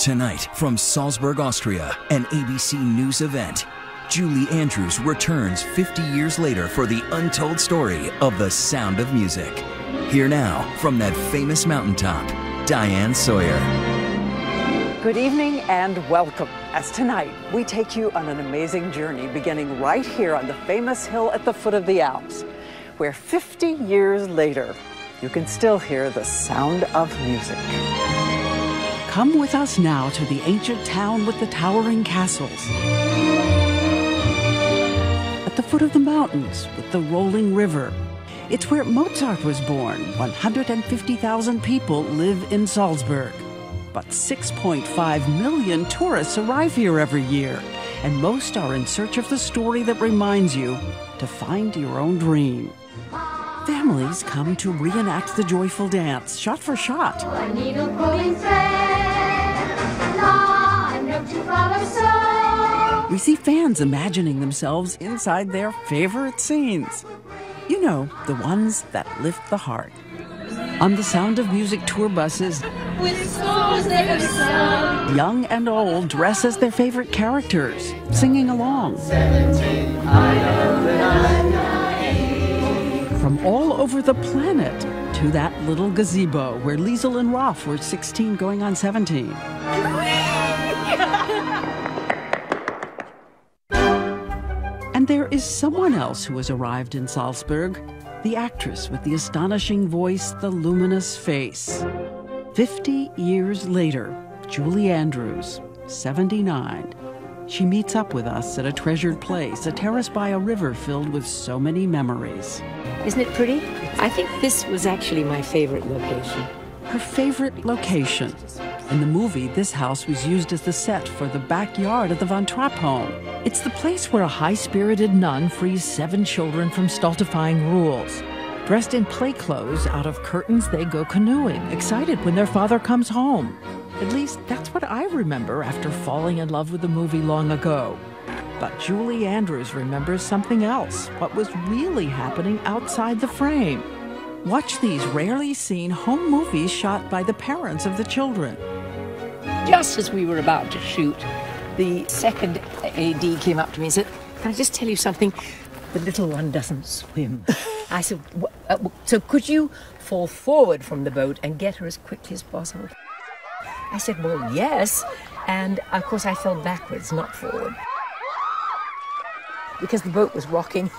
Tonight, from Salzburg, Austria, an ABC News event, Julie Andrews returns 50 years later for the untold story of the sound of music. Here now, from that famous mountaintop, Diane Sawyer. Good evening and welcome. As tonight, we take you on an amazing journey beginning right here on the famous hill at the foot of the Alps, where 50 years later, you can still hear the sound of music. Come with us now to the ancient town with the towering castles. At the foot of the mountains with the rolling river. It's where Mozart was born. 150,000 people live in Salzburg. But 6.5 million tourists arrive here every year, and most are in search of the story that reminds you to find your own dream. Families come to reenact the joyful dance, shot for shot. We see fans imagining themselves inside their favorite scenes. You know, the ones that lift the heart. On the Sound of Music tour buses, young and old dress as their favorite characters, singing along. From all over the planet to that little gazebo where Liesl and Rolf were 16 going on 17. And there is someone else who has arrived in Salzburg the actress with the astonishing voice, the luminous face. 50 years later, Julie Andrews, 79. She meets up with us at a treasured place, a terrace by a river filled with so many memories. Isn't it pretty? I think this was actually my favorite location. Her favorite location. In the movie, this house was used as the set for the backyard of the Von Trapp home. It's the place where a high spirited nun frees seven children from stultifying rules. Dressed in play clothes, out of curtains, they go canoeing, excited when their father comes home. At least that's what I remember after falling in love with the movie long ago. But Julie Andrews remembers something else what was really happening outside the frame. Watch these rarely seen home movies shot by the parents of the children. Just as we were about to shoot, the second AD came up to me and said, Can I just tell you something? The little one doesn't swim. I said, uh, So could you fall forward from the boat and get her as quickly as possible? I said, Well, yes. And of course, I fell backwards, not forward. Because the boat was rocking.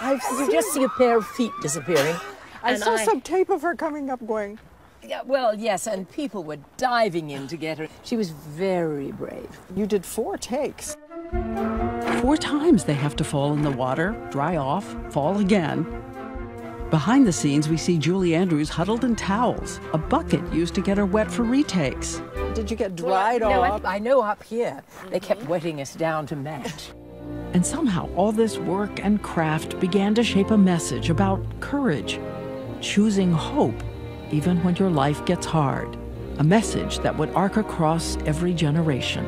I've you just see a pair of feet disappearing. I saw I, some tape of her coming up going, yeah, well, yes, and people were diving in to get her. She was very brave. You did four takes. Four times they have to fall in the water, dry off, fall again. Behind the scenes, we see Julie Andrews huddled in towels, a bucket used to get her wet for retakes. Did you get dried well, off? No, I, I know up here they kept wetting us down to match. And somehow all this work and craft began to shape a message about courage, choosing hope even when your life gets hard. A message that would arc across every generation.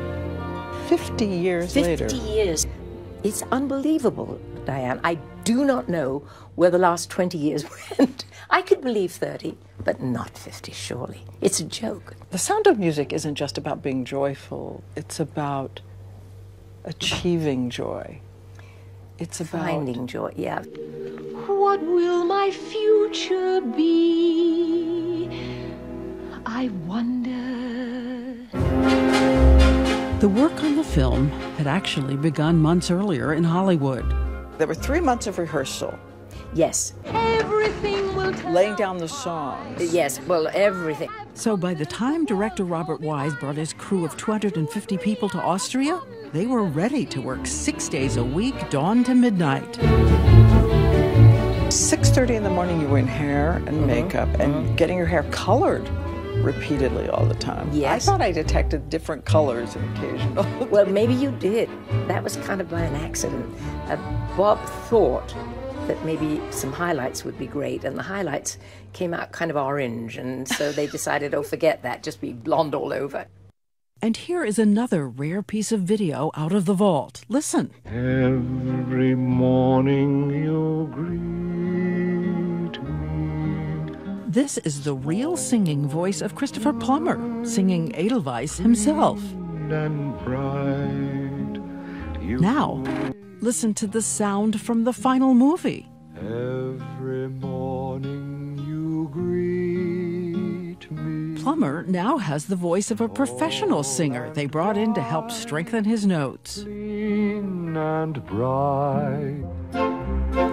50 years 50 later. 50 years. It's unbelievable, Diane. I do not know where the last 20 years went. I could believe 30, but not 50, surely. It's a joke. The sound of music isn't just about being joyful, it's about achieving joy. It's about finding joy, yeah. What will my future be? I wonder. The work on the film had actually begun months earlier in Hollywood. There were three months of rehearsal. Yes. Everything will laying down the songs. Yes, well, everything. So by the time director Robert Wise brought his crew of 250 people to Austria, they were ready to work six days a week, dawn to midnight. 6.30 in the morning you were in hair and mm-hmm. makeup and mm-hmm. getting your hair colored repeatedly all the time. Yes. I thought I detected different colors occasionally. well, maybe you did. That was kind of by an accident. Uh, Bob thought that maybe some highlights would be great, and the highlights came out kind of orange, and so they decided, oh, forget that, just be blonde all over. And here is another rare piece of video out of the vault. Listen. Every morning you greet me. This is the real singing voice of Christopher Plummer, singing Edelweiss himself. and bright. You Now, listen to the sound from the final movie. every morning you greet. Plummer now has the voice of a professional singer they brought in to help strengthen his notes.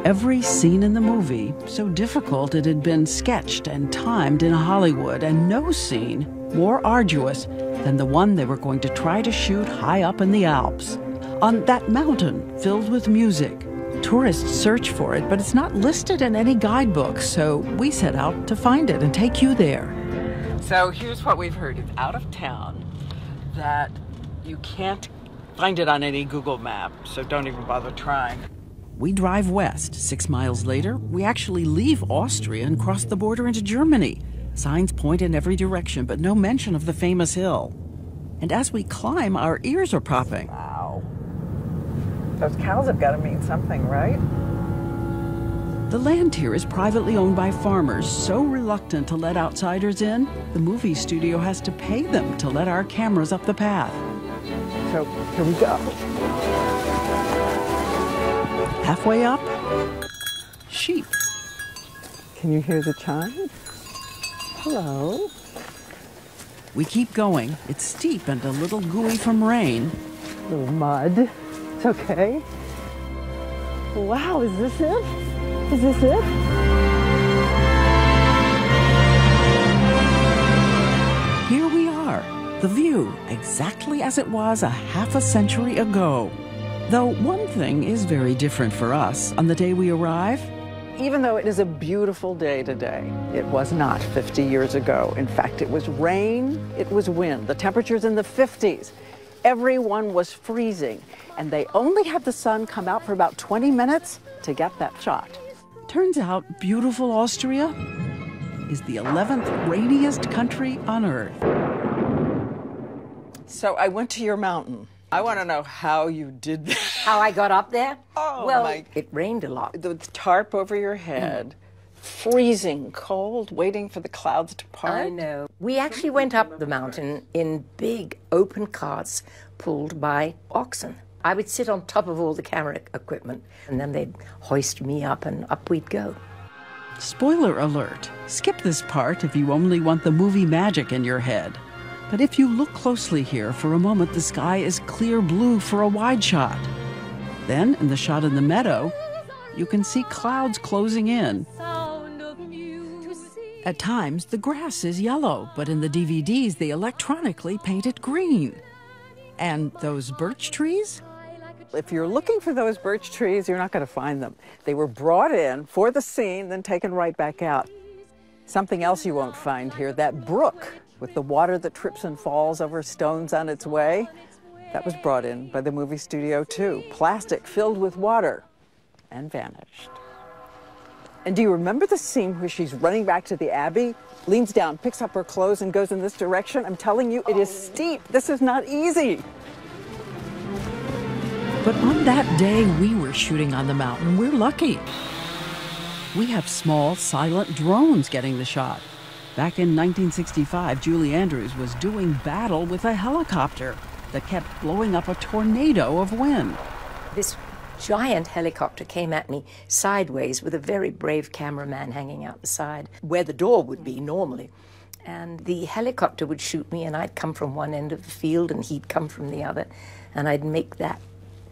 Every scene in the movie, so difficult it had been sketched and timed in Hollywood, and no scene more arduous than the one they were going to try to shoot high up in the Alps, on that mountain filled with music. Tourists search for it, but it's not listed in any guidebook, so we set out to find it and take you there. So here's what we've heard. It's out of town that you can't find it on any Google map, so don't even bother trying. We drive west. Six miles later, we actually leave Austria and cross the border into Germany. Signs point in every direction, but no mention of the famous hill. And as we climb, our ears are popping. Wow. Those cows have got to mean something, right? The land here is privately owned by farmers, so reluctant to let outsiders in, the movie studio has to pay them to let our cameras up the path. So here we go. Halfway up, sheep. Can you hear the chime? Hello. We keep going. It's steep and a little gooey from rain. A little mud. It's okay. Wow, is this it? Is this it? Here we are, the view exactly as it was a half a century ago. Though one thing is very different for us on the day we arrive. Even though it is a beautiful day today, it was not 50 years ago. In fact, it was rain, it was wind, the temperature's in the 50s. Everyone was freezing, and they only had the sun come out for about 20 minutes to get that shot. Turns out beautiful Austria is the 11th rainiest country on earth. So I went to your mountain. I want to know how you did that. How I got up there? Oh, well, my- it rained a lot. The tarp over your head, freezing cold, waiting for the clouds to part. I know. We actually went up the mountain in big open carts pulled by oxen. I would sit on top of all the camera equipment, and then they'd hoist me up, and up we'd go. Spoiler alert skip this part if you only want the movie magic in your head. But if you look closely here, for a moment the sky is clear blue for a wide shot. Then, in the shot in the meadow, you can see clouds closing in. At times, the grass is yellow, but in the DVDs, they electronically paint it green. And those birch trees? If you're looking for those birch trees, you're not going to find them. They were brought in for the scene, then taken right back out. Something else you won't find here that brook with the water that trips and falls over stones on its way. That was brought in by the movie studio, too. Plastic filled with water and vanished. And do you remember the scene where she's running back to the Abbey, leans down, picks up her clothes, and goes in this direction? I'm telling you, it is steep. This is not easy. But on that day we were shooting on the mountain, we're lucky. We have small, silent drones getting the shot. Back in 1965, Julie Andrews was doing battle with a helicopter that kept blowing up a tornado of wind. This giant helicopter came at me sideways with a very brave cameraman hanging out the side, where the door would be normally. And the helicopter would shoot me, and I'd come from one end of the field, and he'd come from the other, and I'd make that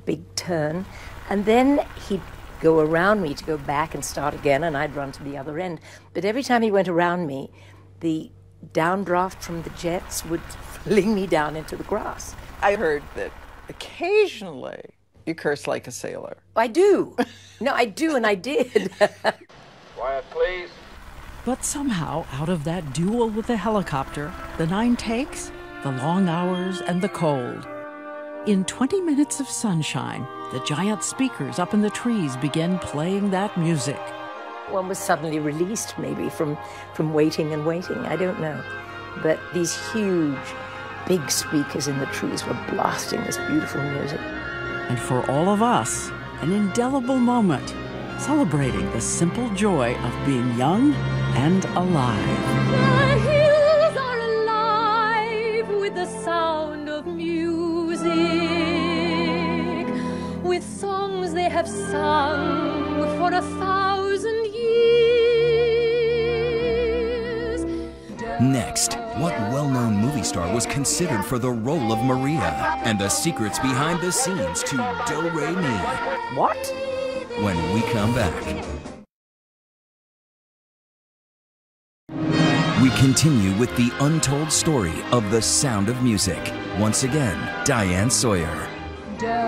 big turn. And then he'd go around me to go back and start again, and I'd run to the other end. But every time he went around me, the downdraft from the jets would fling me down into the grass. I heard that occasionally you curse like a sailor. I do. No, I do, and I did. Quiet, please. But somehow, out of that duel with the helicopter, the nine takes, the long hours, and the cold, in 20 minutes of sunshine, the giant speakers up in the trees began playing that music. One was suddenly released, maybe, from, from waiting and waiting. I don't know. But these huge, big speakers in the trees were blasting this beautiful music. And for all of us, an indelible moment, celebrating the simple joy of being young and alive. With songs they have sung for a thousand years. Next, what well known movie star was considered for the role of Maria? And the secrets behind the scenes to Do Re Mi. What? When we come back. We continue with the untold story of the sound of music. Once again, Diane Sawyer. A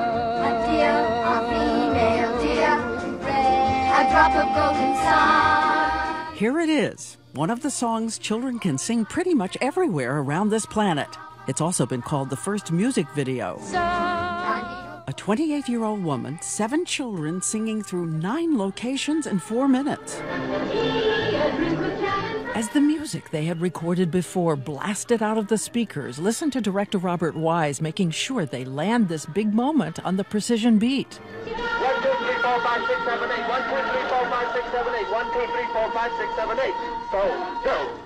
Here it is, one of the songs children can sing pretty much everywhere around this planet. It's also been called the first music video. A 28 year old woman, seven children singing through nine locations in four minutes. As the music they had recorded before blasted out of the speakers, listen to director Robert Wise making sure they land this big moment on the precision beat. One, two, three, four, five, six, seven, eight. One, two, two, three, four, five, six, seven, eight. So, go.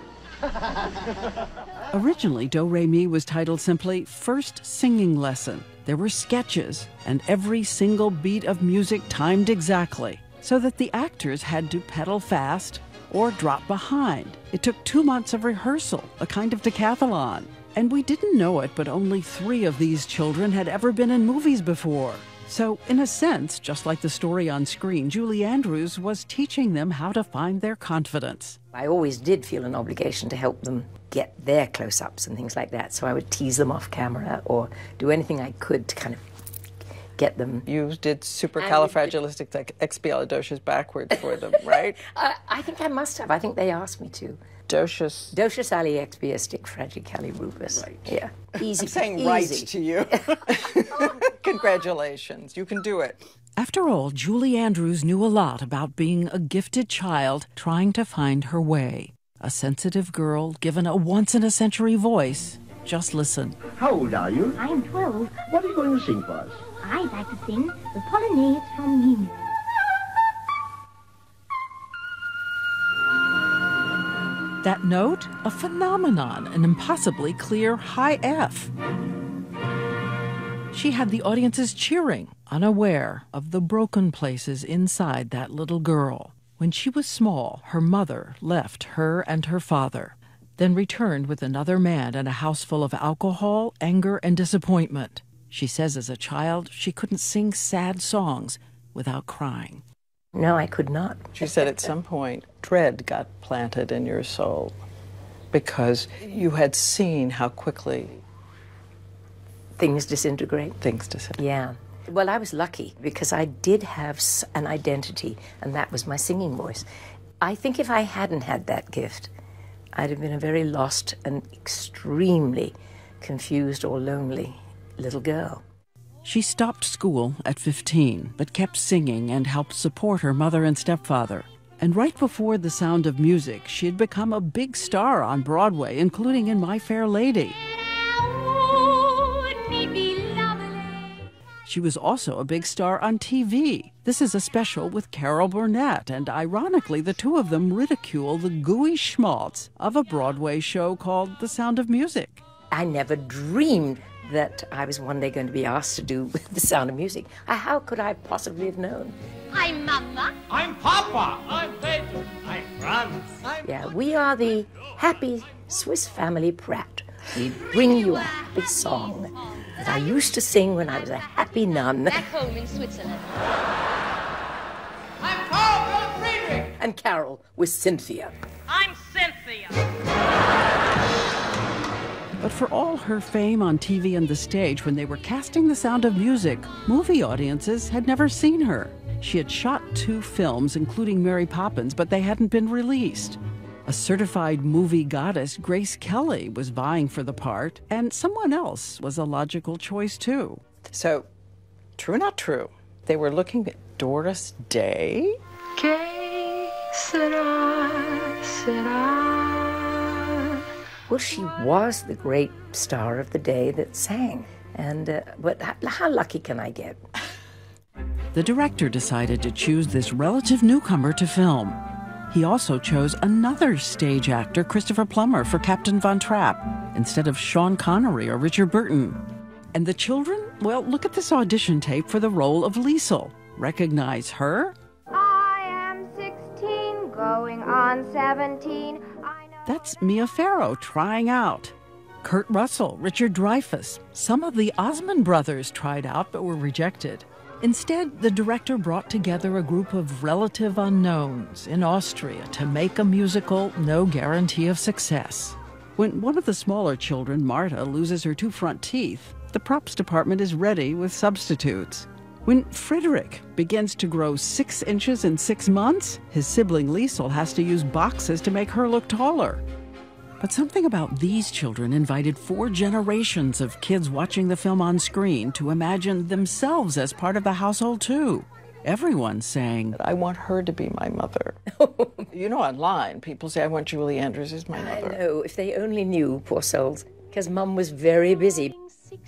Originally, Do Re Mi was titled simply First Singing Lesson. There were sketches, and every single beat of music timed exactly, so that the actors had to pedal fast or drop behind. It took two months of rehearsal, a kind of decathlon. And we didn't know it, but only three of these children had ever been in movies before. So, in a sense, just like the story on screen, Julie Andrews was teaching them how to find their confidence. I always did feel an obligation to help them get their close ups and things like that. So I would tease them off camera or do anything I could to kind of get them. You did supercalifragilisticexpialidocious backwards for them, right? I, I think I must have. I think they asked me to. Docious. Docious ali expiastic fragicalirubus. Right. Yeah. Easy. I'm saying easy. right to you. Congratulations. You can do it. After all, Julie Andrews knew a lot about being a gifted child trying to find her way. A sensitive girl given a once in a century voice. Just listen. How old are you? I'm 12. What are you going to sing for us? I'd like to sing the Polonaise from Mignon. That note, a phenomenon, an impossibly clear high F. She had the audiences cheering, unaware of the broken places inside that little girl. When she was small, her mother left her and her father, then returned with another man and a house full of alcohol, anger, and disappointment. She says as a child, she couldn't sing sad songs without crying. No, I could not. She said at some point, dread got planted in your soul because you had seen how quickly Things disintegrate. things disintegrate. Yeah. Well, I was lucky because I did have an identity, and that was my singing voice. I think if I hadn't had that gift, I'd have been a very lost and extremely confused or lonely little girl. She stopped school at 15, but kept singing and helped support her mother and stepfather. And right before The Sound of Music, she had become a big star on Broadway, including in My Fair Lady. She was also a big star on TV. This is a special with Carol Burnett, and ironically, the two of them ridicule the gooey schmaltz of a Broadway show called The Sound of Music. I never dreamed that I was one day going to be asked to do with the sound of music. Uh, How could I possibly have known? I'm Mama. I'm Papa. I'm Pedro. I'm Franz. Yeah, we are the happy Swiss family Pratt. We bring you a happy song that I used to sing when I was a happy nun. Back home in Switzerland. I'm Carl Friedrich. And Carol with Cynthia. But for all her fame on TV and the stage, when they were casting The Sound of Music, movie audiences had never seen her. She had shot two films, including Mary Poppins, but they hadn't been released. A certified movie goddess, Grace Kelly, was vying for the part, and someone else was a logical choice too. So, true or not true? They were looking at Doris Day. Que sera, sera. Well, she was the great star of the day that sang. And, uh, but how, how lucky can I get? The director decided to choose this relative newcomer to film. He also chose another stage actor, Christopher Plummer, for Captain Von Trapp, instead of Sean Connery or Richard Burton. And the children? Well, look at this audition tape for the role of Liesl. Recognize her? I am 16, going on 17. That's Mia Farrow trying out. Kurt Russell, Richard Dreyfuss, some of the Osmond brothers tried out but were rejected. Instead, the director brought together a group of relative unknowns in Austria to make a musical no guarantee of success. When one of the smaller children, Marta, loses her two front teeth, the props department is ready with substitutes. When Frederick begins to grow six inches in six months, his sibling Liesl has to use boxes to make her look taller. But something about these children invited four generations of kids watching the film on screen to imagine themselves as part of the household too. Everyone saying, I want her to be my mother. you know, online, people say, I want Julie Andrews as my mother. I know, if they only knew, poor souls, because Mum was very busy.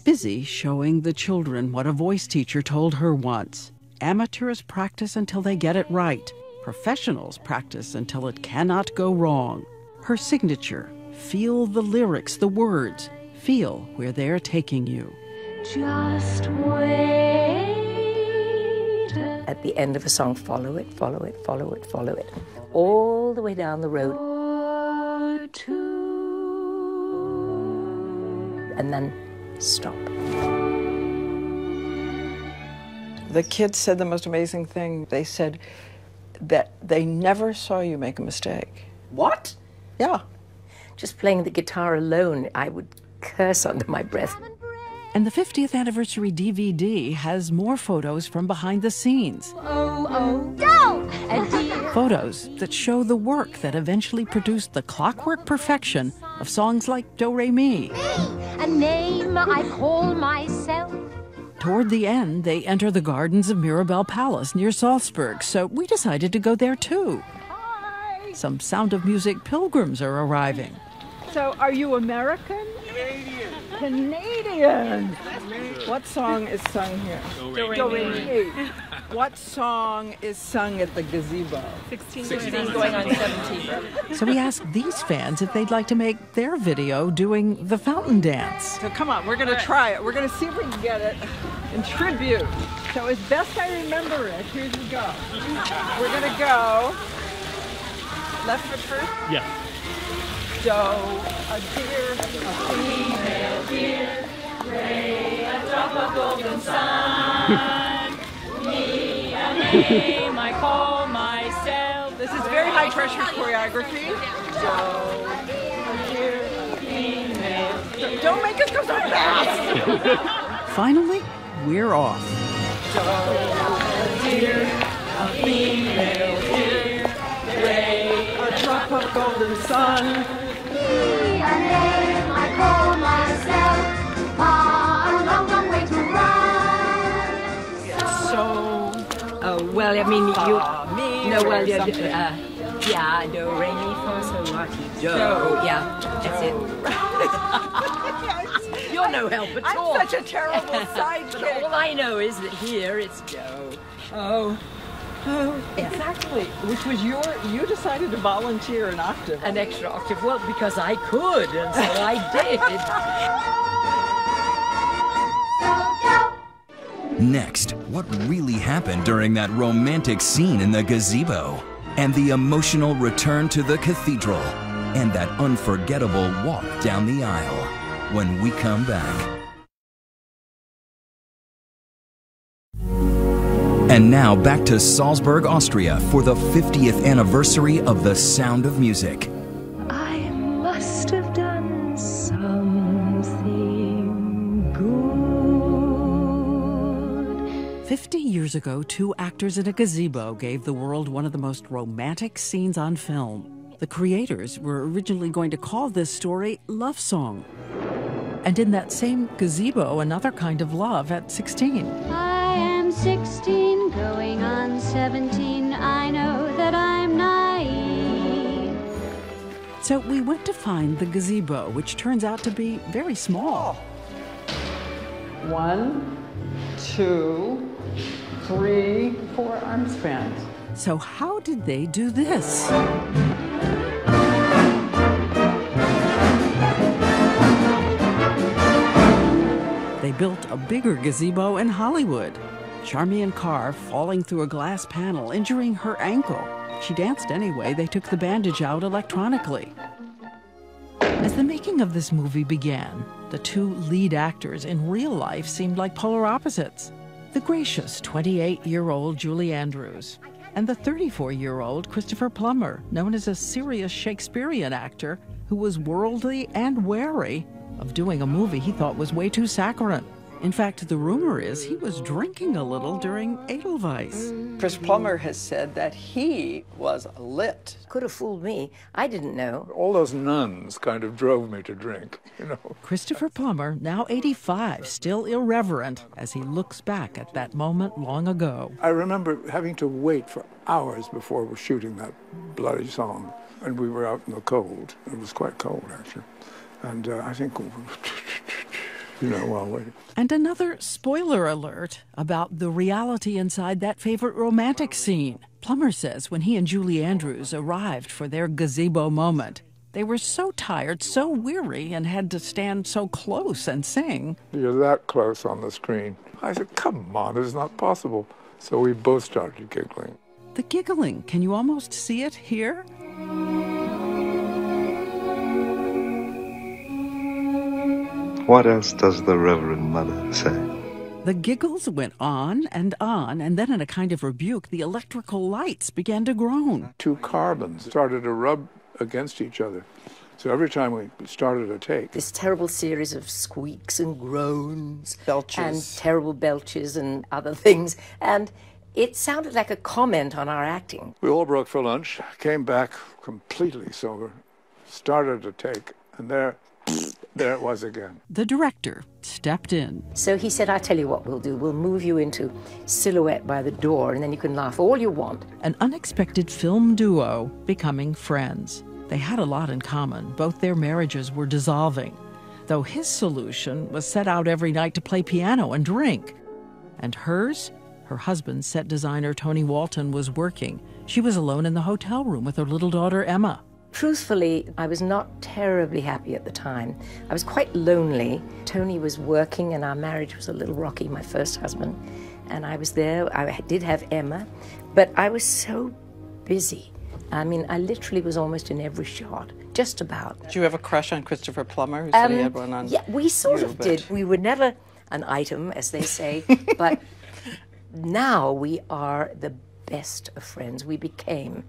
Busy showing the children what a voice teacher told her once. Amateurs practice until they get it right. Professionals practice until it cannot go wrong. Her signature feel the lyrics, the words, feel where they're taking you. Just wait. At the end of a song, follow it, follow it, follow it, follow it, all the way down the road. And then stop. The kids said the most amazing thing. They said that they never saw you make a mistake. What? Yeah. Just playing the guitar alone, I would curse under my breath. And the 50th anniversary DVD has more photos from behind the scenes. Oh, oh, don't! Photos that show the work that eventually produced the clockwork perfection of songs like Do Re Mi. A name I call myself. Toward the end, they enter the gardens of Mirabell Palace near Salzburg, so we decided to go there too. Some Sound of Music pilgrims are arriving. So, are you American? Canadian. Canadian. What song is sung here? Do Re Mi. What song is sung at the gazebo? 16, 16 going on 17. So we asked these fans if they'd like to make their video doing the fountain dance. So come on, we're gonna try it. We're gonna see if we can get it in tribute. So as best I remember it, here we go. We're gonna go left foot first. Yeah. Do, a deer, a female deer, Ray, a drop of golden sun. Me, a name I call myself. This is very high pressure choreography. Do, a deer, female. Don't make us go so fast. Finally, we're off. Do, a female deer. Ray, a drop of golden sun. Well, I mean, you. me no, well, or yeah, something. uh, yeah, do, re, mi, fa, sol, la, ti, do. Do. Yeah, that's it. You're no help at I'm all. such a terrible but sidekick. all I know is that here it's do. Oh. Oh, exactly. Which was your, you decided to volunteer an octave. An extra octave. Well, because I could, and so I did. Next, what really happened during that romantic scene in the gazebo? And the emotional return to the cathedral? And that unforgettable walk down the aisle? When we come back. And now back to Salzburg, Austria for the 50th anniversary of The Sound of Music. I must have 50 years ago, two actors in a gazebo gave the world one of the most romantic scenes on film. The creators were originally going to call this story Love Song. And in that same gazebo, another kind of love at 16. I am 16, going on 17. I know that I'm naive. So we went to find the gazebo, which turns out to be very small. One, two, three, four arm spans. So, how did they do this? They built a bigger gazebo in Hollywood. Charmian Carr falling through a glass panel, injuring her ankle. She danced anyway. They took the bandage out electronically. As the making of this movie began, the two lead actors in real life seemed like polar opposites. The gracious 28 year old Julie Andrews and the 34 year old Christopher Plummer, known as a serious Shakespearean actor who was worldly and wary of doing a movie he thought was way too saccharine. In fact, the rumor is he was drinking a little during Edelweiss. Chris Plummer has said that he was lit. Could have fooled me. I didn't know. All those nuns kind of drove me to drink, you know. Christopher Plummer, now 85, still irreverent as he looks back at that moment long ago. I remember having to wait for hours before we're shooting that bloody song. And we were out in the cold. It was quite cold, actually. And uh, I think, you know, while waiting. And another spoiler alert about the reality inside that favorite romantic scene. Plummer says when he and Julie Andrews arrived for their gazebo moment, they were so tired, so weary, and had to stand so close and sing. You're that close on the screen. I said, come on, it's not possible. So we both started giggling. The giggling, can you almost see it here? What else does the Reverend Mother say? The giggles went on and on, and then, in a kind of rebuke, the electrical lights began to groan. Two carbons started to rub against each other. So every time we started a take, This terrible series of squeaks and groans, Belches. and terrible belches and other things. And it sounded like a comment on our acting. we all broke for lunch, came back completely sober, started a take, and there, there it was again. The director stepped in. So he said, I tell you what we'll do. We'll move you into silhouette by the door, and then you can laugh all you want. An unexpected film duo becoming friends. They had a lot in common. Both their marriages were dissolving, though his solution was set out every night to play piano and drink. And hers? Her husband, set designer Tony Walton, was working. She was alone in the hotel room with her little daughter Emma. Truthfully, I was not terribly happy at the time. I was quite lonely. Tony was working, and our marriage was a little rocky, my first husband. And I was there. I did have Emma, but I was so busy. I mean, I literally was almost in every shot, just about. Did you have a crush on Christopher Plummer? Who said he Um, had one on yeah, we sort you, of but- did. We were never an item, as they say, but now we are the best of friends. We became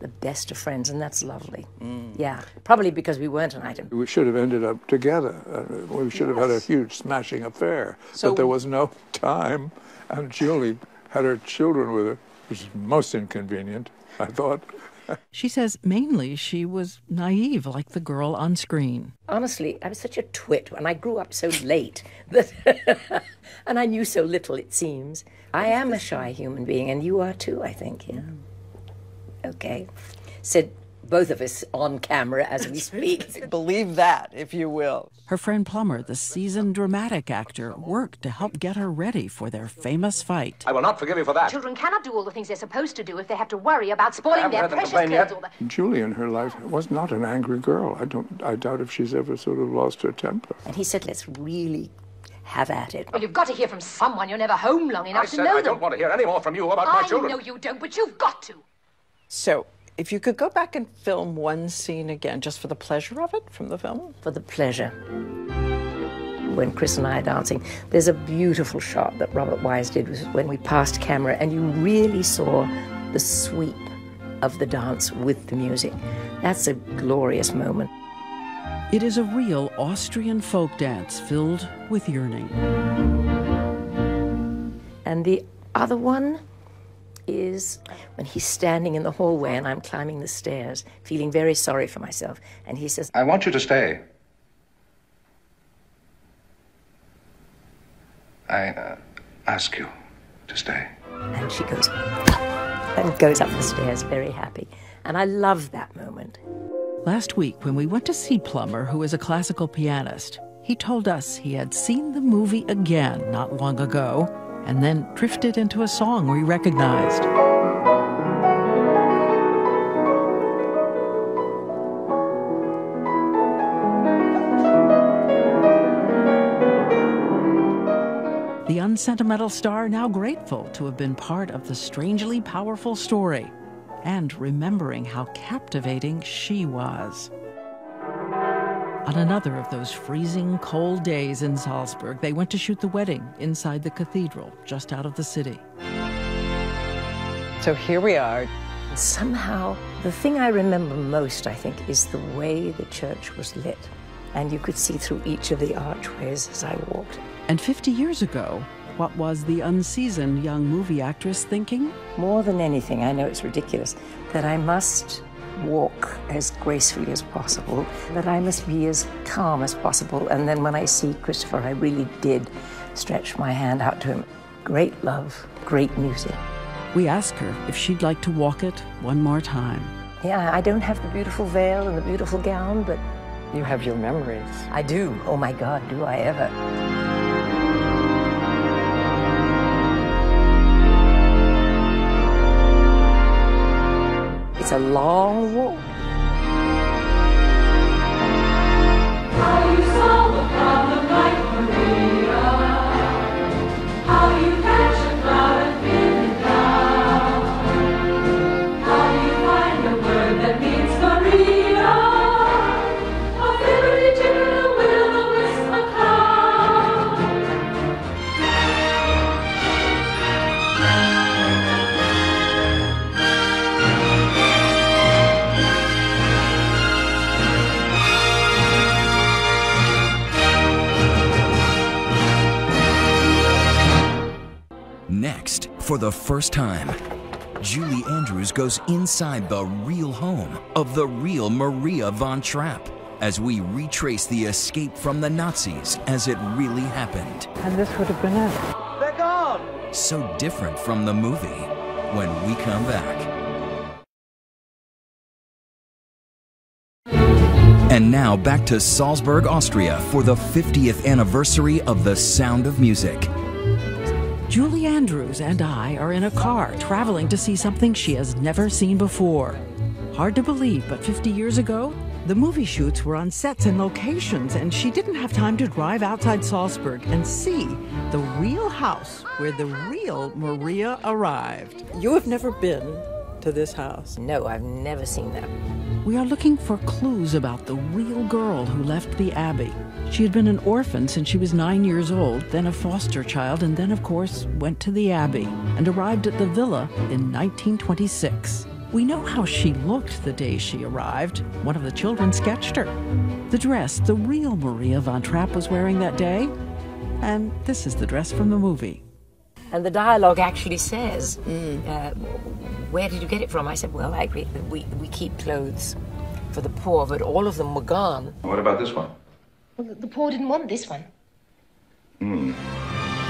the best of friends, and that's lovely. Mm. Yeah, probably because we weren't an item. We should have ended up together. Uh, we should have had a huge smashing affair. So- but there was no time, and Julie had her children with her, which is most inconvenient, I thought. She says mainly she was naive, like the girl on screen. Honestly, I was such a twit, and I grew up so late that, and I knew so little. It seems I am a shy human being, and you are too. I think. Yeah. Okay, said both of us on camera as we speak. Believe that, if you will. Her friend Plummer, the seasoned dramatic actor, worked to help get her ready for their famous fight. I will not forgive you for that. Children cannot do all the things they're supposed to do if they have to worry about spoiling haven't their heard them precious complain clothes. yet. The... Julie in her life was not an angry girl. I don't. I doubt if she's ever sort of lost her temper. And he said, "Let's really have at it." Well, you've got to hear from someone. You're never home long enough I to said know I them. don't want to hear any more from you about my children. I know you don't, but you've got to. So, if you could go back and film one scene again, just for the pleasure of it from the film? For the pleasure. When Chris and I are dancing, there's a beautiful shot that Robert Wise did when we passed camera, and you really saw the sweep of the dance with the music. That's a glorious moment. It is a real Austrian folk dance filled with yearning. And the other one is when he's standing in the hallway and I'm climbing the stairs, feeling very sorry for myself. And he says, I want you to stay. I uh, ask you to stay. and she goes, and goes up the stairs very happy. And I love that moment. Last week, when we went to see Plummer, who is a classical pianist, he told us he had seen the movie again not long ago and then drifted into a song we recognized. The unsentimental star now grateful to have been part of the strangely powerful story and remembering how captivating she was. On another of those freezing cold days in Salzburg, they went to shoot the wedding inside the cathedral just out of the city. So here we are. Somehow, the thing I remember most, I think, is the way the church was lit. And you could see through each of the archways as I walked. And 50 years ago, what was the unseasoned young movie actress thinking? More than anything, I know it's ridiculous, that I must walk as gracefully as possible, that I must be as calm as possible. And then when I see Christopher, I really did stretch my hand out to him. Great love, great music. We ask her if she'd like to walk it one more time. Yeah, I don't have the beautiful veil and the beautiful gown, but You have your memories. I do. Oh my God, do I ever. It's a long walk. For the first time, Julie Andrews goes inside the real home of the real Maria von Trapp as we retrace the escape from the Nazis as it really happened. And this would have been it. They're gone! So different from the movie when we come back. And now back to Salzburg, Austria for the 50th anniversary of The Sound of Music. Julie Andrews and I are in a car traveling to see something she has never seen before. Hard to believe, but 50 years ago, the movie shoots were on sets and locations, and she didn't have time to drive outside Salzburg and see the real house where the real Maria arrived. You have never been to this house. No, I've never seen them. We are looking for clues about the real girl who left the Abbey. She had been an orphan since she was nine years old, then a foster child, and then, of course, went to the Abbey and arrived at the villa in 1926. We know how she looked the day she arrived. One of the children sketched her. The dress the real Maria von Trapp was wearing that day. And this is the dress from the movie. And the dialogue actually says, uh, "Where did you get it from?" I said, "Well, I agree that we we keep clothes for the poor, but all of them were gone." What about this one? Well, the poor didn't want this one. Hmm.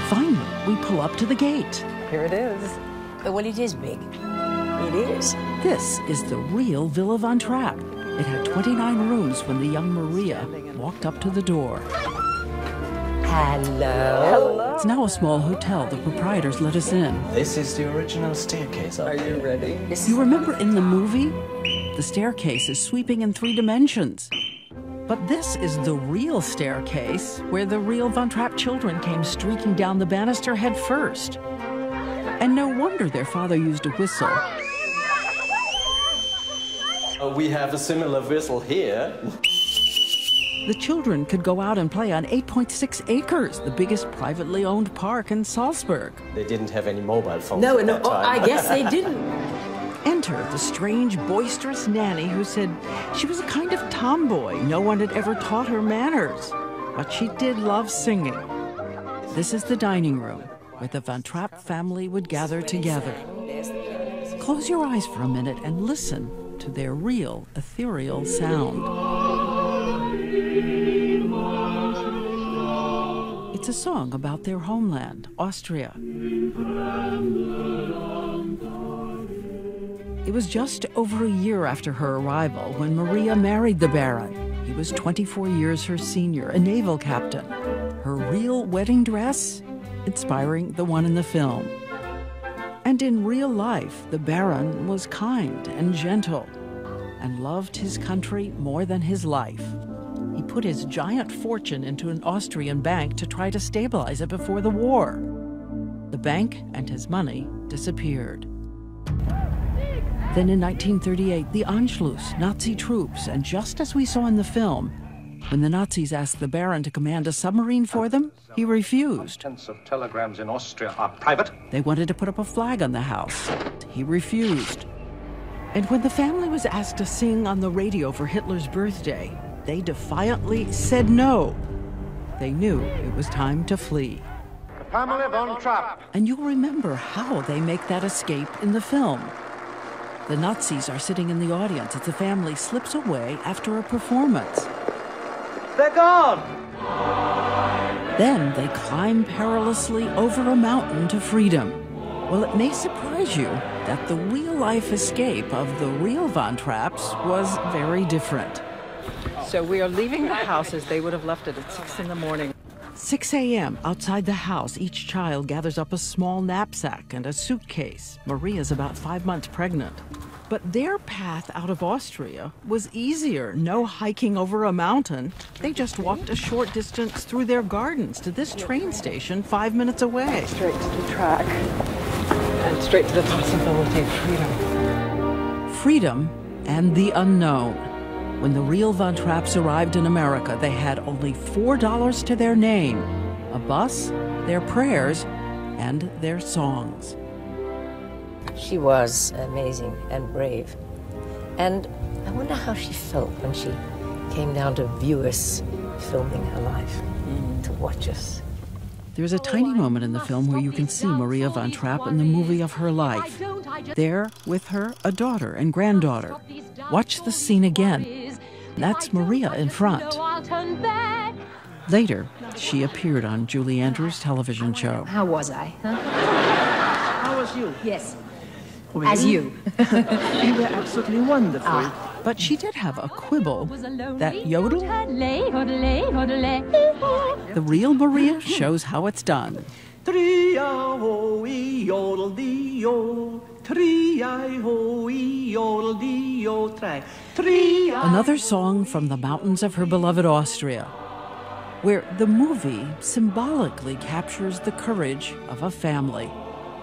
Finally, we pull up to the gate. Here it is. Well, it is big. It is. This is the real Villa von Trapp. It had 29 rooms when the young Maria walked up to the door. Hello. Hello. It's now a small hotel. The proprietors let us in. This is the original staircase. Are you ready? You remember in the movie? The staircase is sweeping in three dimensions. But this is the real staircase where the real Von Trapp children came streaking down the banister head first. And no wonder their father used a whistle. Uh, we have a similar whistle here. The children could go out and play on 8.6 acres, the biggest privately owned park in Salzburg. They didn't have any mobile phones. No, at no, that oh. I guess they didn't. Enter the strange, boisterous nanny who said she was a kind of tomboy. No one had ever taught her manners. But she did love singing. This is the dining room where the Von Trapp family would gather together. Close your eyes for a minute and listen to their real ethereal sound. It's a song about their homeland, Austria. It was just over a year after her arrival when Maria married the Baron. He was 24 years her senior, a naval captain. Her real wedding dress? Inspiring the one in the film. And in real life, the Baron was kind and gentle and loved his country more than his life. Put his giant fortune into an Austrian bank to try to stabilize it before the war. The bank and his money disappeared. Then in 1938, the Anschluss, Nazi troops, and just as we saw in the film, when the Nazis asked the Baron to command a submarine for them, he refused. Contents of telegrams in Austria are private. They wanted to put up a flag on the house. He refused. And when the family was asked to sing on the radio for Hitler's birthday, they defiantly said no. They knew it was time to flee. Pamela von Trapp. And you'll remember how they make that escape in the film. The Nazis are sitting in the audience as the family slips away after a performance. They're gone. Then they climb perilously over a mountain to freedom. Well, it may surprise you that the real life escape of the real Von Trapps was very different. So we are leaving the house as they would have left it at 6 in the morning. 6 a.m. outside the house, each child gathers up a small knapsack and a suitcase. Maria's about five months pregnant. But their path out of Austria was easier. No hiking over a mountain. They just walked a short distance through their gardens to this train station five minutes away. Straight to the track and straight to the possibility of freedom. Freedom and the unknown. When the real Von Trapps arrived in America, they had only $4 to their name a bus, their prayers, and their songs. She was amazing and brave. And I wonder how she felt when she came down to view us filming her life, mm. to watch us. There's a tiny moment in the film where you can see Maria Von Trapp in the movie of her life. There, with her, a daughter and granddaughter. Watch the scene again. That's Maria in front. Later, she appeared on Julie Andrews' television show. How was I? Huh? How was you? Yes. Really? As you. you were absolutely wonderful. Ah. But she did have a quibble that yodel. The real Maria shows how it's done. Oh, Another song from the mountains of her beloved Austria, where the movie symbolically captures the courage of a family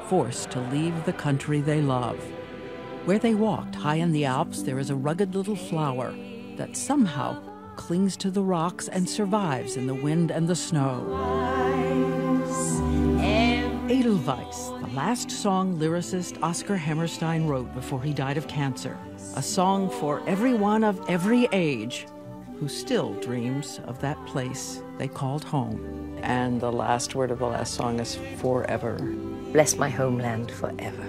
forced to leave the country they love. Where they walked, high in the Alps, there is a rugged little flower that somehow clings to the rocks and survives in the wind and the snow. Edelweiss, last song lyricist Oscar Hammerstein wrote before he died of cancer. A song for everyone of every age who still dreams of that place they called home. And the last word of the last song is forever. Bless my homeland forever.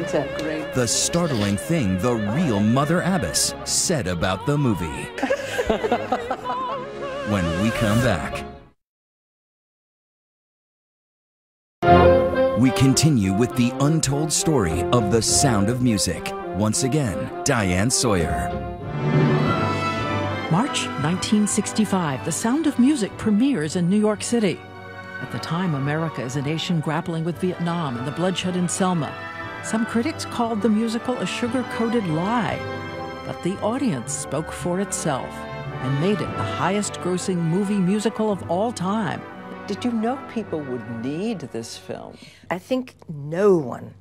Please enter. the startling thing the real Mother Abbess said about the movie. when we come back, we continue with the untold story of the sound of music. Once again, Diane Sawyer. March 1965, The Sound of Music premieres in New York City. At the time, America is a nation grappling with Vietnam and the bloodshed in Selma. Some critics called the musical a sugar coated lie, but the audience spoke for itself and made it the highest grossing movie musical of all time. Did you know people would need this film? I think no one,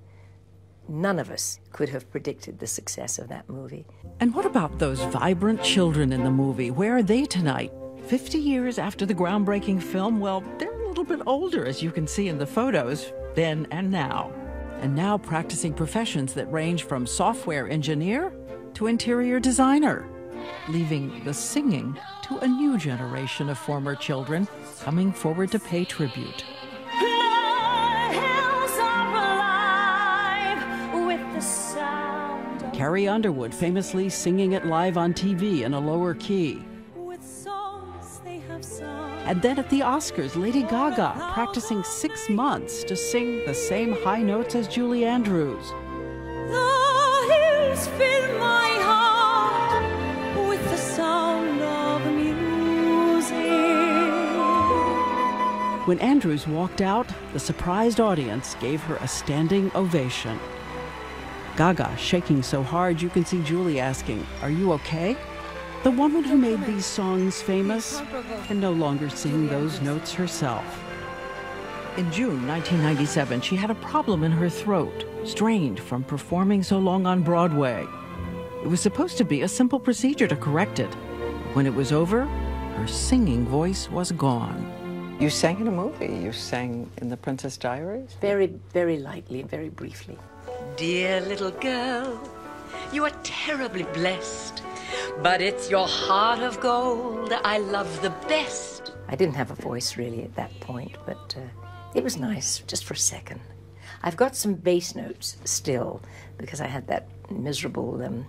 none of us, could have predicted the success of that movie. And what about those vibrant children in the movie? Where are they tonight? 50 years after the groundbreaking film, well, they're a little bit older, as you can see in the photos, then and now and now practicing professions that range from software engineer to interior designer, leaving the singing to a new generation of former children coming forward to pay tribute. Carrie Underwood famously singing it live on TV in a lower key. And then at the Oscars, Lady Gaga practicing six months to sing the same high notes as Julie Andrews. The hills fill my heart with the sound of music. When Andrews walked out, the surprised audience gave her a standing ovation. Gaga shaking so hard you can see Julie asking, Are you okay? The woman who made these songs famous can no longer sing those notes herself. In June 1997, she had a problem in her throat, strained from performing so long on Broadway. It was supposed to be a simple procedure to correct it. When it was over, her singing voice was gone. You sang in a movie. You sang in The Princess Diaries. Very, very lightly and very briefly. Dear little girl, you are terribly blessed, but it's your heart of gold I love the best. I didn't have a voice really at that point, but uh, it was nice just for a second. I've got some bass notes still because I had that miserable um,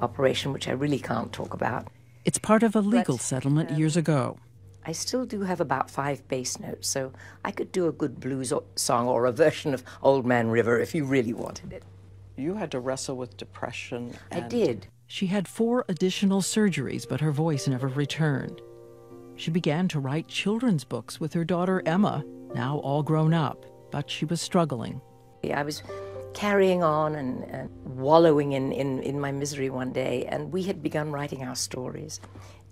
operation, which I really can't talk about. It's part of a legal settlement years ago. I still do have about five bass notes, so I could do a good blues o- song or a version of Old Man River if you really wanted it. You had to wrestle with depression. I did. She had four additional surgeries, but her voice never returned. She began to write children's books with her daughter Emma, now all grown up, but she was struggling. I was carrying on and, and wallowing in, in, in my misery one day, and we had begun writing our stories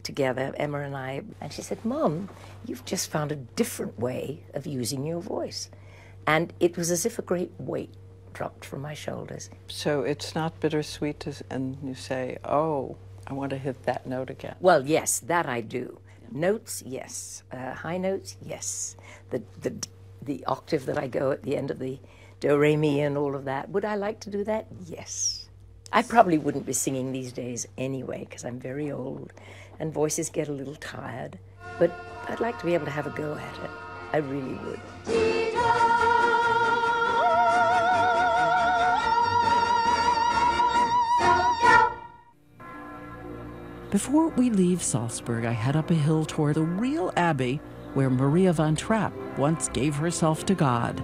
together, Emma and I. And she said, Mom, you've just found a different way of using your voice. And it was as if a great weight dropped from my shoulders. So it's not bittersweet, to, and you say, "Oh, I want to hit that note again." Well, yes, that I do. Notes, yes. Uh, high notes, yes. The, the, the octave that I go at the end of the do, re, mi, and all of that. Would I like to do that? Yes. I probably wouldn't be singing these days anyway, because I'm very old and voices get a little tired. But I'd like to be able to have a go at it. I really would. Before we leave Salzburg, I head up a hill toward the real abbey where Maria von Trapp once gave herself to God.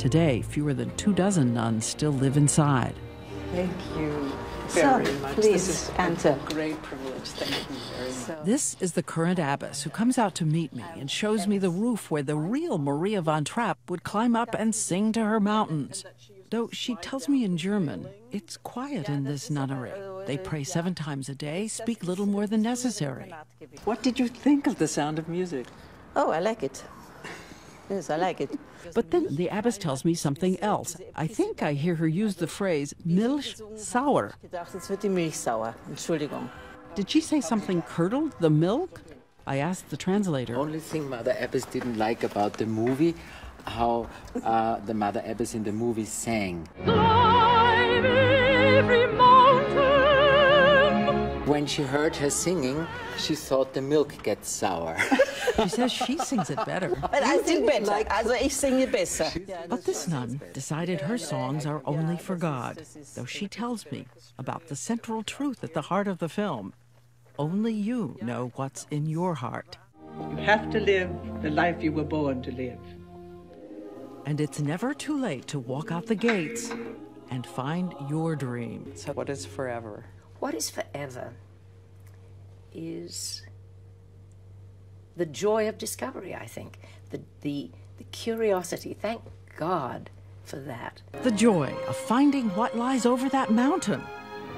Today, fewer than two dozen nuns still live inside. Thank you very very So, much. please this is enter. a great privilege. Thank you very much. This is the current abbess who comes out to meet me and shows me the roof where the real Maria von Trapp would climb up and sing to her mountains. Though she tells me in German, it's quiet in this nunnery. They pray seven times a day, speak little more than necessary. What did you think of the sound of music? Oh, I like it. Yes, I like it. But then the abbess tells me something else. I think I hear her use the phrase Milch sauer. gedacht, jetzt wird die Milch sauer. Entschuldigung. Did she say something curdled the milk? I asked the translator. Only thing Mother Abbess didn't like about the movie, how uh, the Mother Abbess in the movie sang. When she heard her singing, she thought the milk gets sour. She says she sings it better. But I sing better. Also ich singe besser. But this nun decided her songs are only for God, though she tells me about the central truth at the heart of the film. Only you know what's in your heart. You have to live the life you were born to live. And it's never too late to walk out the gates and find your dream. So what is forever? What is forever is the joy of discovery, I think. The, the, the curiosity. Thank God for that. The joy of finding what lies over that mountain.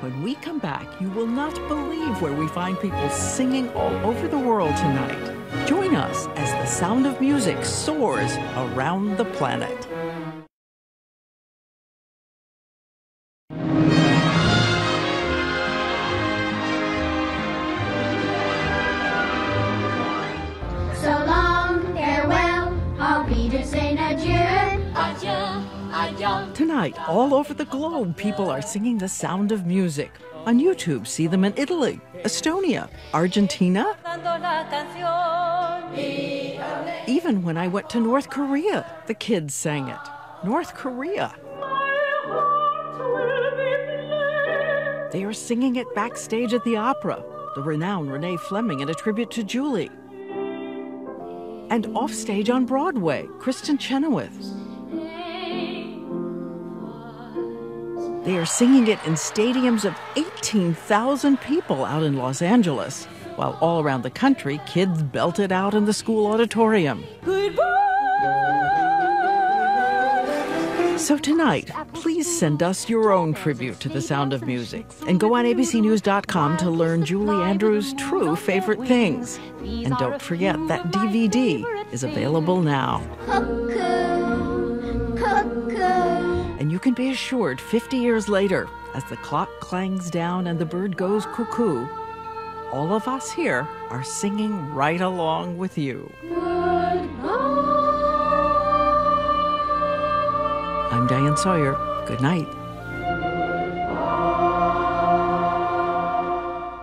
When we come back, you will not believe where we find people singing all over the world tonight. Join us as the sound of music soars around the planet. So long, farewell, I'll be to saying adieu. Adieu, adieu. Tonight, all over the globe, people are singing the sound of music. On YouTube, see them in Italy, Estonia, Argentina. Even when I went to North Korea, the kids sang it. North Korea. They are singing it backstage at the opera, the renowned Renee Fleming in a tribute to Julie. And offstage on Broadway, Kristin Chenoweth. They are singing it in stadiums of 18,000 people out in Los Angeles, while all around the country, kids belt it out in the school auditorium. So tonight, please send us your own tribute to the sound of music and go on abcnews.com to learn Julie Andrews' true favorite things. And don't forget that DVD is available now. And you can be assured 50 years later, as the clock clangs down and the bird goes cuckoo, all of us here are singing right along with you. Goodbye. I'm Diane Sawyer. Good night.